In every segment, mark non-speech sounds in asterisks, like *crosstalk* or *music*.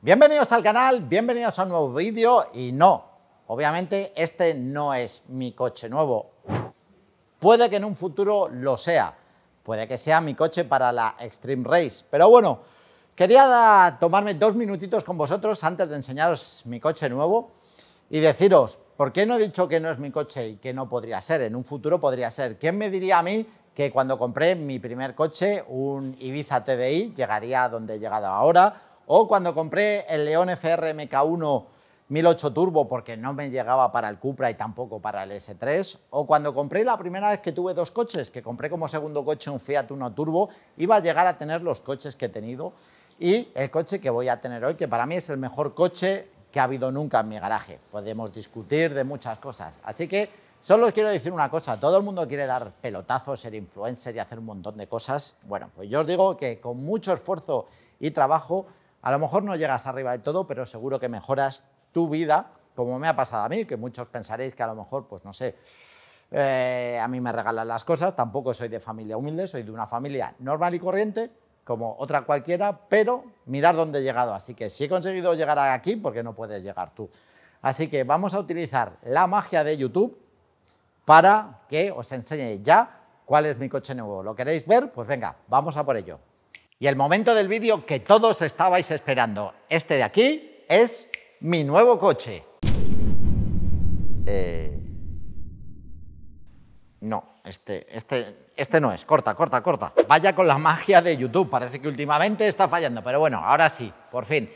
Bienvenidos al canal, bienvenidos a un nuevo vídeo y no, obviamente este no es mi coche nuevo. Puede que en un futuro lo sea, puede que sea mi coche para la Extreme Race, pero bueno, quería tomarme dos minutitos con vosotros antes de enseñaros mi coche nuevo y deciros, ¿por qué no he dicho que no es mi coche y que no podría ser? En un futuro podría ser. ¿Quién me diría a mí que cuando compré mi primer coche, un Ibiza TDI, llegaría a donde he llegado ahora? O cuando compré el León FR MK1 1008 Turbo porque no me llegaba para el Cupra y tampoco para el S3, o cuando compré la primera vez que tuve dos coches, que compré como segundo coche un Fiat Uno Turbo, iba a llegar a tener los coches que he tenido y el coche que voy a tener hoy, que para mí es el mejor coche que ha habido nunca en mi garaje. Podemos discutir de muchas cosas. Así que solo os quiero decir una cosa, todo el mundo quiere dar pelotazos, ser influencer y hacer un montón de cosas. Bueno, pues yo os digo que con mucho esfuerzo y trabajo, a lo mejor no llegas arriba de todo, pero seguro que mejoras tu vida, como me ha pasado a mí, que muchos pensaréis que a lo mejor, pues no sé, eh, a mí me regalan las cosas, tampoco soy de familia humilde, soy de una familia normal y corriente, como otra cualquiera, pero mirar dónde he llegado. Así que si he conseguido llegar aquí, ¿por qué no puedes llegar tú? Así que vamos a utilizar la magia de YouTube para que os enseñe ya cuál es mi coche nuevo. ¿Lo queréis ver? Pues venga, vamos a por ello. Y el momento del vídeo que todos estabais esperando, este de aquí, es mi nuevo coche. Eh, no, este, este, este no es. Corta, corta, corta. Vaya con la magia de YouTube. Parece que últimamente está fallando, pero bueno, ahora sí, por fin.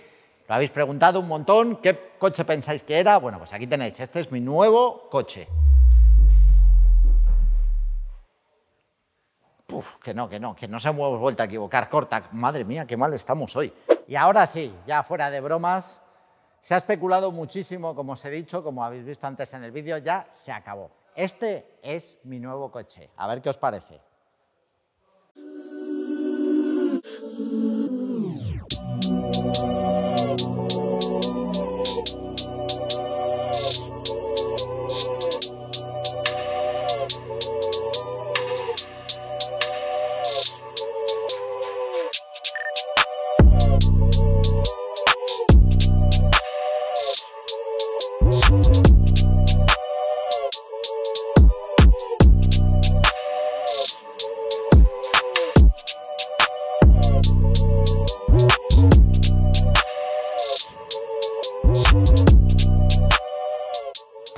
Lo habéis preguntado un montón. ¿Qué coche pensáis que era? Bueno, pues aquí tenéis. Este es mi nuevo coche. Que no, que no, que no se hemos vuelto a equivocar. Corta. Madre mía, qué mal estamos hoy. Y ahora sí, ya fuera de bromas, se ha especulado muchísimo, como os he dicho, como habéis visto antes en el vídeo, ya se acabó. Este es mi nuevo coche. A ver qué os parece.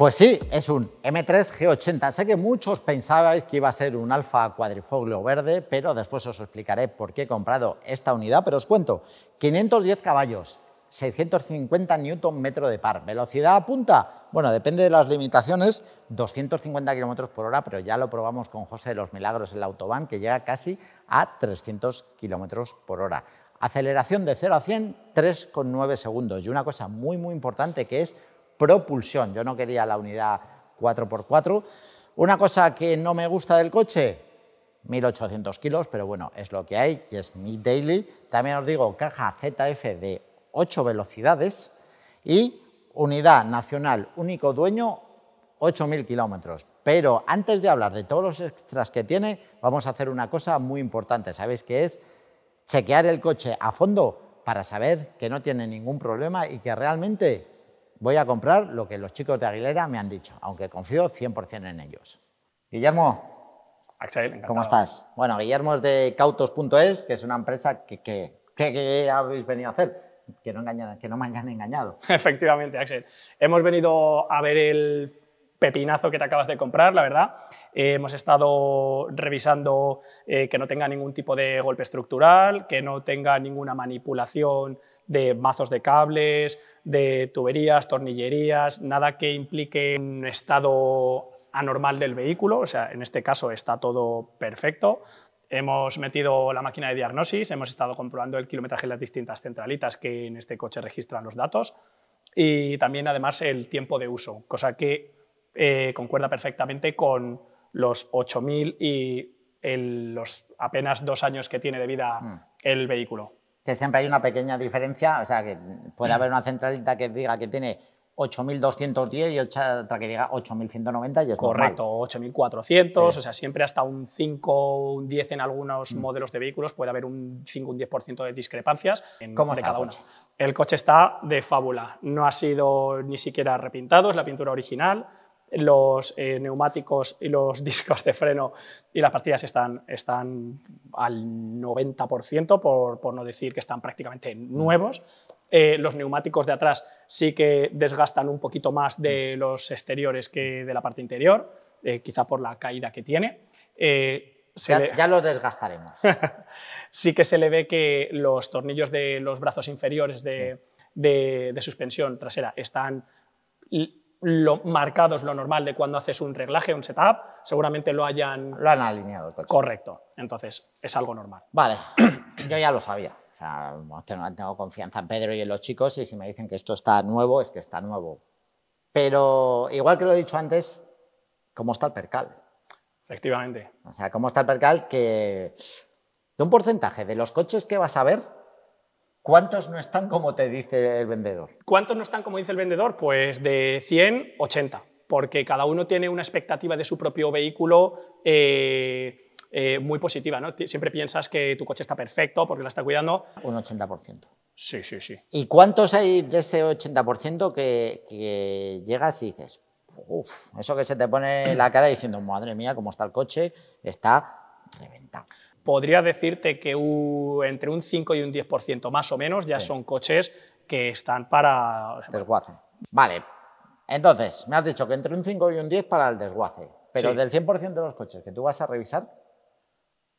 Pues sí, es un M3 G80. Sé que muchos pensabais que iba a ser un Alfa cuadrifoglio verde, pero después os explicaré por qué he comprado esta unidad. Pero os cuento, 510 caballos, 650 Nm de par. ¿Velocidad a punta? Bueno, depende de las limitaciones, 250 km por hora, pero ya lo probamos con José de los Milagros en la Autobahn, que llega casi a 300 km por hora. Aceleración de 0 a 100, 3,9 segundos. Y una cosa muy, muy importante que es propulsión. Yo no quería la unidad 4x4. Una cosa que no me gusta del coche, 1800 kilos, pero bueno, es lo que hay y es mi daily. También os digo, caja ZF de 8 velocidades y unidad nacional único dueño, 8.000 kilómetros. Pero antes de hablar de todos los extras que tiene, vamos a hacer una cosa muy importante. ¿Sabéis qué es? Chequear el coche a fondo para saber que no tiene ningún problema y que realmente voy a comprar lo que los chicos de Aguilera me han dicho, aunque confío 100% en ellos. Guillermo, Axel, ¿cómo estás? Bueno, Guillermo es de cautos.es, que es una empresa que, que, habéis venido a hacer. Que no, que no me hayan engañado. *laughs* Efectivamente, Axel. Hemos venido a ver el pepinazo que te acabas de comprar, la verdad. Eh, hemos estado revisando eh, que no tenga ningún tipo de golpe estructural, que no tenga ninguna manipulación de mazos de cables, de tuberías, tornillerías, nada que implique un estado anormal del vehículo, o sea, en este caso está todo perfecto. Hemos metido la máquina de diagnosis, hemos estado comprobando el kilometraje de las distintas centralitas que en este coche registran los datos y también además el tiempo de uso, cosa que eh, concuerda perfectamente con los 8.000 y los apenas dos años que tiene de vida mm. el vehículo que siempre hay una pequeña diferencia, o sea, que puede haber una centralita que diga que tiene 8.210 y otra que diga 8.190 y es Correcto, 8.400, o sea, siempre hasta un 5, un 10 en algunos mm. modelos de vehículos puede haber un 5, un 10% de discrepancias en, ¿Cómo está cada el coche? El coche está de fábula, no ha sido ni siquiera repintado, es la pintura original, los eh, neumáticos y los *laughs* discos de freno y las pastillas están, están al 90%, por, por, no decir que están prácticamente nuevos. Eh, los neumáticos de atrás sí que desgastan un poquito más de los exteriores que de la parte interior, eh, quizá por la caída que tiene. Ya, ya, lo desgastaremos. *laughs* sí que se le ve que los tornillos de los brazos inferiores de, de, de suspensión trasera están lo marcado es lo normal de cuando haces un reglaje, un setup, seguramente lo hayan... Lo han alineado el coche. Correcto, entonces es algo normal. Vale, *clears throat* yo ya lo sabía. O sea, tengo, confianza en Pedro y en los chicos y si me dicen que esto está nuevo, es que está nuevo. Pero igual que lo he dicho antes, ¿cómo está el percal? Efectivamente. O sea, ¿cómo está el percal? Que de un porcentaje de los coches que vas a ver, ¿Cuántos no están como te dice el vendedor? ¿Cuántos no están como dice el vendedor? Pues de 100, 80, porque cada uno tiene una expectativa de su propio vehículo eh, eh, muy positiva. ¿no? Siempre piensas que tu coche está perfecto porque lo está cuidando. Un 80%. Sí, sí, sí. ¿Y cuántos hay de ese 80% que, que llegas y dices, uff, eso que se te pone la cara diciendo, madre mía, cómo está el coche, está reventado? Podría decirte que entre un 5 y un 10% más o menos ya son coches que están para... Desguace. Vale, entonces, me has dicho que entre un 5 y un 10 para el desguace, pero del 100% de los coches que tú vas a revisar,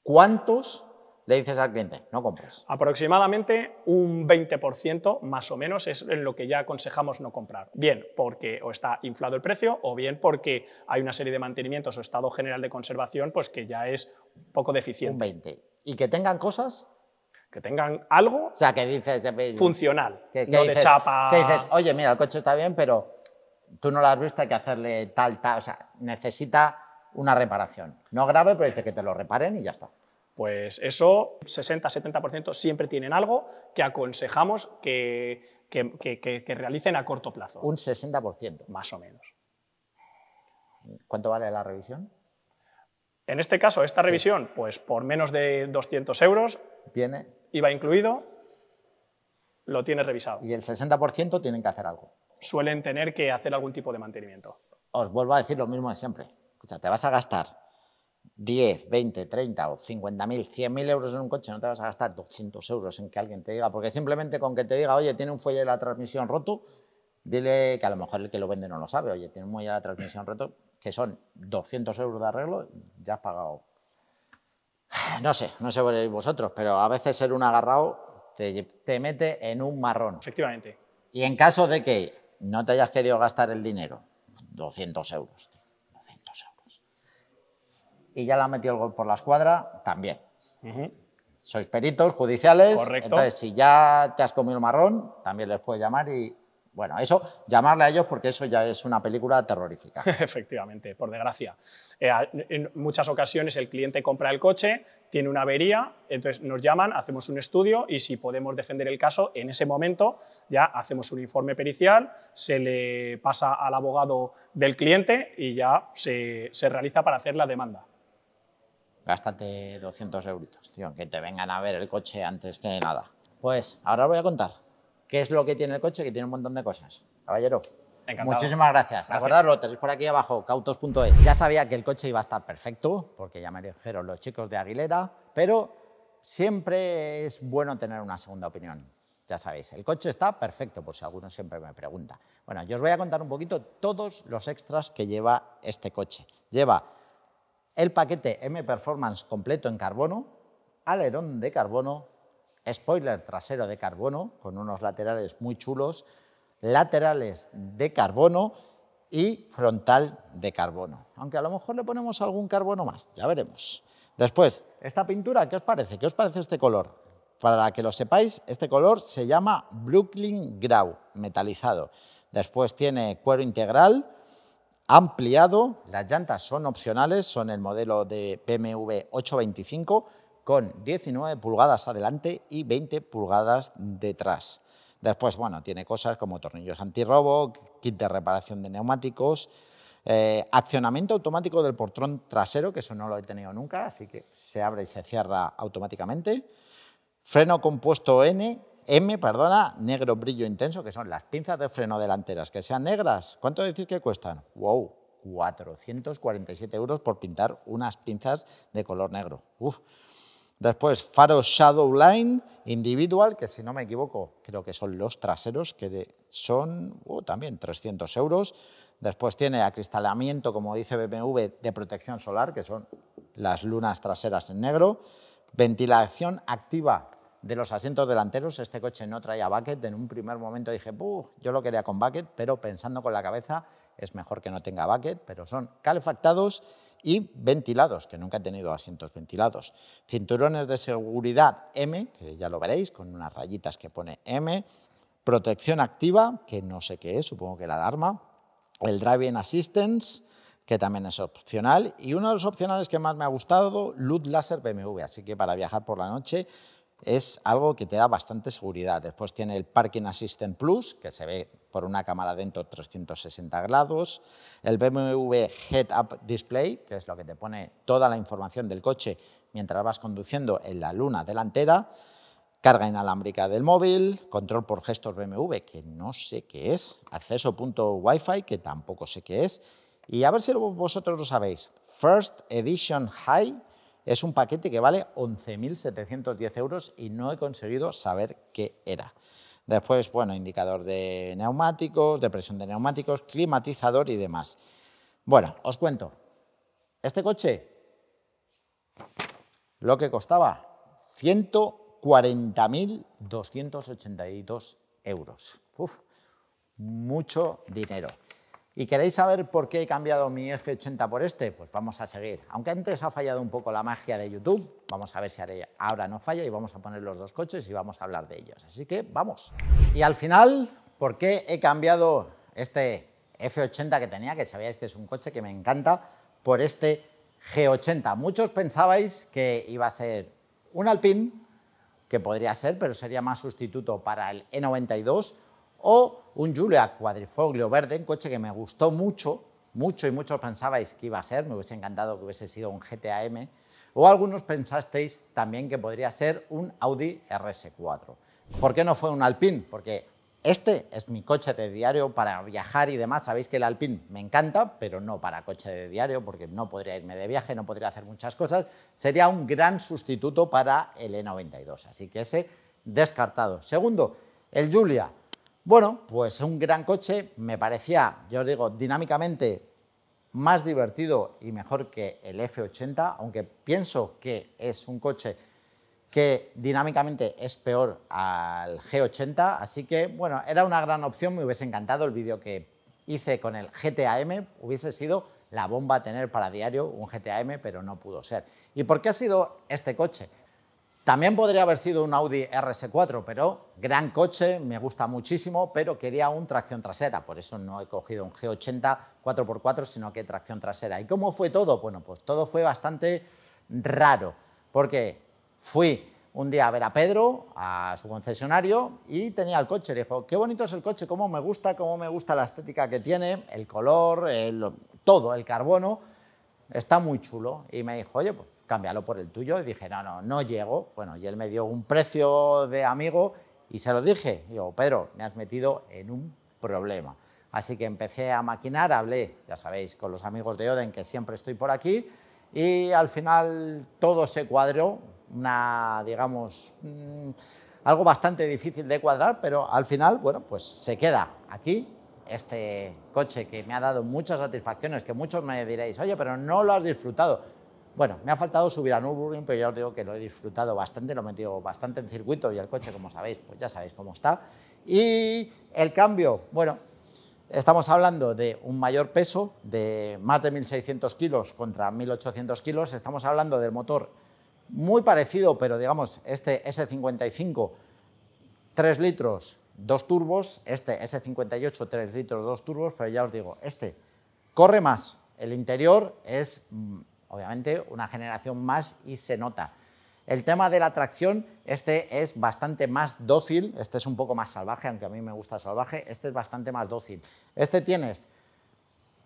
¿cuántos le dices al cliente, no compres. Aproximadamente un 20% más o menos es en lo que ya aconsejamos no comprar. Bien porque o está inflado el precio o bien porque hay una serie de mantenimientos o estado general de conservación pues que ya es poco deficiente. Un 20. ¿Y que tengan cosas? Que tengan algo o sea, que dices, funcional, que, no de chapa... Que dices, oye, mira, el coche está bien, pero tú no lo has visto, hay que hacerle tal, tal, o sea, necesita una reparación. No grave, pero dice que te lo reparen y ya está. Pues eso, 60-70% siempre tienen algo que aconsejamos que, que, realicen a corto plazo. Un 60%. Más o menos. ¿Cuánto vale la revisión? En este caso, esta revisión, pues por menos de 200 euros, Viene. IVA incluido, lo tiene revisado. Y el 60% tienen que hacer algo. Suelen tener que hacer algún tipo de mantenimiento. Os vuelvo a decir lo mismo de siempre. Escucha, te vas a gastar 10, 20, 30 o 50 mil, 100 mil euros en un coche, no te vas a gastar 200 euros en que alguien te diga, porque simplemente con que te diga, oye, tiene un fuelle de la transmisión roto, dile que a lo mejor el que lo vende no lo sabe, oye, tiene un fuelle de la transmisión roto, que son 200 euros de arreglo, ya has pagado. No sé, no sé vosotros, pero a veces ser un agarrado te, te mete en un marrón. Efectivamente. Y en caso de que no te hayas querido gastar el dinero, 200 euros, tío y ya la ha metido el gol por la escuadra, también. Sois peritos judiciales, entonces si ya te has comido el marrón, también les puedes llamar y, bueno, eso, llamarle a ellos porque eso ya es una película terrorífica. *laughs* Efectivamente, por desgracia. Eh, en muchas ocasiones el cliente compra el coche, tiene una avería, entonces nos llaman, hacemos un estudio y si podemos defender el caso, en ese momento ya hacemos un informe pericial, se le pasa al abogado del cliente y ya se, se realiza para hacer la demanda gástate 200 euritos, tío, que te vengan a ver el coche antes que nada. Pues ahora os voy a contar qué es lo que tiene el coche, que tiene un montón de cosas. Caballero, Encantado. muchísimas gracias. gracias. tenéis por aquí abajo, cautos.es. Ya sabía que el coche iba a estar perfecto, porque ya me dijeron los chicos de Aguilera, pero siempre es bueno tener una segunda opinión. Ya sabéis, el coche está perfecto, por si alguno siempre me pregunta. Bueno, yo os voy a contar un poquito todos los extras que lleva este coche. Lleva el paquete M Performance completo en carbono, alerón de carbono, spoiler trasero de carbono con unos laterales muy chulos, laterales de carbono y frontal de carbono. Aunque a lo mejor le ponemos algún carbono más, ya veremos. Después, esta pintura, ¿qué os parece? ¿Qué os parece este color? Para que lo sepáis, este color se llama Brooklyn Grau, metalizado. Después tiene cuero integral, ampliado. Las llantas son opcionales, son el modelo de BMW 825 con 19 pulgadas adelante y 20 pulgadas detrás. Después, bueno, tiene cosas como tornillos antirrobo, kit de reparación de neumáticos, eh, accionamiento automático del portón trasero, que eso no lo he tenido nunca, así que se abre y se cierra automáticamente. Freno compuesto N, M, perdona, negro brillo intenso, que son las pinzas de freno delanteras, que sean negras. ¿Cuánto decir que cuestan? ¡Wow! 447 euros por pintar unas pinzas de color negro. Después, faro Shadow Line individual, que si no me equivoco, creo que son los traseros, que son uh, también 300 euros. Después tiene acristalamiento, como dice BMW, de protección solar, que son las lunas traseras en negro. Ventilación activa de los asientos delanteros. Este coche no traía bucket. En un primer momento dije, yo lo quería con bucket, pero pensando con la cabeza, es mejor que no tenga bucket, pero son calefactados y ventilados, que nunca he tenido asientos ventilados. Cinturones de seguridad M, que ya lo veréis, con unas rayitas que pone M. Protección activa, que no sé qué es, supongo que la alarma. El Driving Assistance, que también es opcional. Y uno de los opcionales que más me ha gustado, luz láser BMW. Así que para viajar por la noche es algo que te da bastante seguridad. Después tiene el Parking Assistant Plus, que se ve por una cámara dentro 360 grados, el BMW Head Up Display, que es lo que te pone toda la información del coche mientras vas conduciendo en la luna delantera, carga inalámbrica del móvil, control por gestos BMW, que no sé qué es, acceso punto Wi-Fi, que tampoco sé qué es, y a ver si vosotros lo sabéis, First Edition High, es un paquete que vale 11.710 euros y no he conseguido saber qué era. Después, bueno, indicador de neumáticos, de presión de neumáticos, climatizador y demás. Bueno, os cuento. Este coche, lo que costaba 140.282 euros. Uf, mucho dinero. ¿Y queréis saber por qué he cambiado mi F80 por este? Pues vamos a seguir. Aunque antes ha fallado un poco la magia de YouTube, vamos a ver si ahora no falla y vamos a poner los dos coches y vamos a hablar de ellos. Así que vamos. Y al final, ¿por qué he cambiado este F80 que tenía, que sabíais que es un coche que me encanta, por este G80? Muchos pensabais que iba a ser un Alpine, que podría ser, pero sería más sustituto para el E92, o un Giulia Quadrifoglio verde, un coche que me gustó mucho, mucho y muchos pensabais que iba a ser, me hubiese encantado que hubiese sido un GTAM, o algunos pensasteis también que podría ser un Audi RS4. ¿Por qué no fue un Alpine? Porque este es mi coche de diario para viajar y demás. Sabéis que el Alpine me encanta, pero no para coche de diario, porque no podría irme de viaje, no podría hacer muchas cosas. Sería un gran sustituto para el E92, así que ese descartado. Segundo, el Giulia. Bueno, pues un gran coche, me parecía, yo os digo, dinámicamente más divertido y mejor que el F80, aunque pienso que es un coche que dinámicamente es peor al G80, así que bueno, era una gran opción, me hubiese encantado el vídeo que hice con el GTAM, hubiese sido la bomba tener para diario un GTAM, pero no pudo ser. ¿Y por qué ha sido este coche? También podría haber sido un Audi RS4, pero gran coche, me gusta muchísimo, pero quería un tracción trasera, por eso no he cogido un G80 4x4, sino que tracción trasera. ¿Y cómo fue todo? Bueno, pues todo fue bastante raro, porque fui un día a ver a Pedro, a su concesionario, y tenía el coche. Le dijo, qué bonito es el coche, cómo me gusta, cómo me gusta la estética que tiene, el color, todo, el carbono, está muy chulo. Y me dijo, oye, pues cámbialo por el tuyo. Y dije, no, no, no llego. Bueno, y él me dio un precio de amigo y se lo dije. Digo, Pedro, me has metido en un problema. Así que empecé a maquinar, hablé, ya sabéis, con los amigos de Oden, que siempre estoy por aquí, y al final todo se cuadró, una, digamos, mm, algo bastante difícil de cuadrar, pero al final, bueno, pues se queda aquí este coche que me ha dado muchas satisfacciones, que muchos me diréis, oye, pero no lo has disfrutado. Bueno, me ha faltado subir a Nürburgring, pero ya os digo que lo he disfrutado bastante, lo he metido bastante en circuito y el coche, como sabéis, pues ya sabéis cómo está. Y el cambio, bueno, estamos hablando de un mayor peso, de más de 1.600 kilos contra 1.800 kilos, estamos hablando del motor muy parecido, pero digamos, este S55, 3 litros, 2 turbos, este S58, 3 litros, 2 turbos, pero ya os digo, este corre más, el interior es obviamente una generación más y se nota. El tema de la tracción, este es bastante más dócil, este es un poco más salvaje, aunque a mí me gusta salvaje, este es bastante más dócil. Este tienes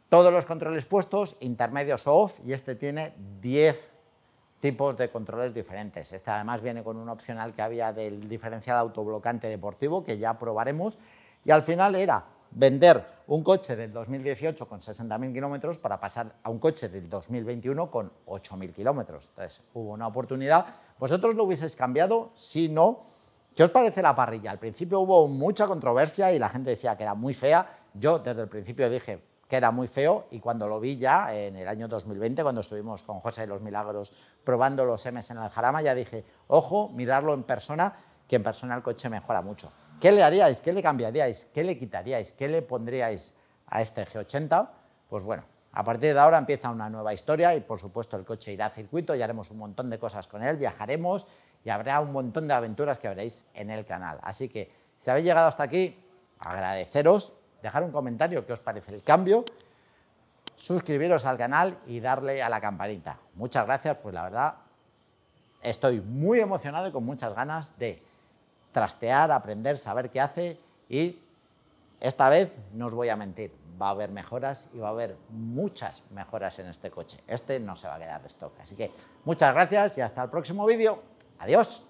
todos los controles puestos, intermedios off, y este tiene 10 tipos de controles diferentes. Este además viene con un opcional que había del diferencial autoblocante deportivo, que ya probaremos, y al final era vender un coche del 2018 con 60.000 kilómetros para pasar a un coche del 2021 con 8.000 kilómetros. Entonces, hubo una oportunidad. ¿Vosotros lo hubieseis cambiado? Si no, ¿qué os parece la parrilla? Al principio hubo mucha controversia y la gente decía que era muy fea. Yo desde el principio dije que era muy feo y cuando lo vi ya en el año 2020, cuando estuvimos con José de los Milagros probando los M's en el Jarama, ya dije, ojo, mirarlo en persona, que en persona el coche mejora mucho. ¿Qué le haríais? ¿Qué le cambiaríais? ¿Qué le quitaríais? ¿Qué le pondríais a este G80? Pues bueno, a partir de ahora empieza una nueva historia y por supuesto el coche irá a circuito y haremos un montón de cosas con él, viajaremos y habrá un montón de aventuras que veréis en el canal. Así que si habéis llegado hasta aquí, agradeceros, dejar un comentario qué os parece el cambio, suscribiros al canal y darle a la campanita. Muchas gracias, pues la verdad estoy muy emocionado y con muchas ganas de trastear, aprender, saber qué hace y esta vez no os voy a mentir, va a haber mejoras y va a haber muchas mejoras en este coche. Este no se va a quedar de stock. Así que muchas gracias y hasta el próximo vídeo. Adiós.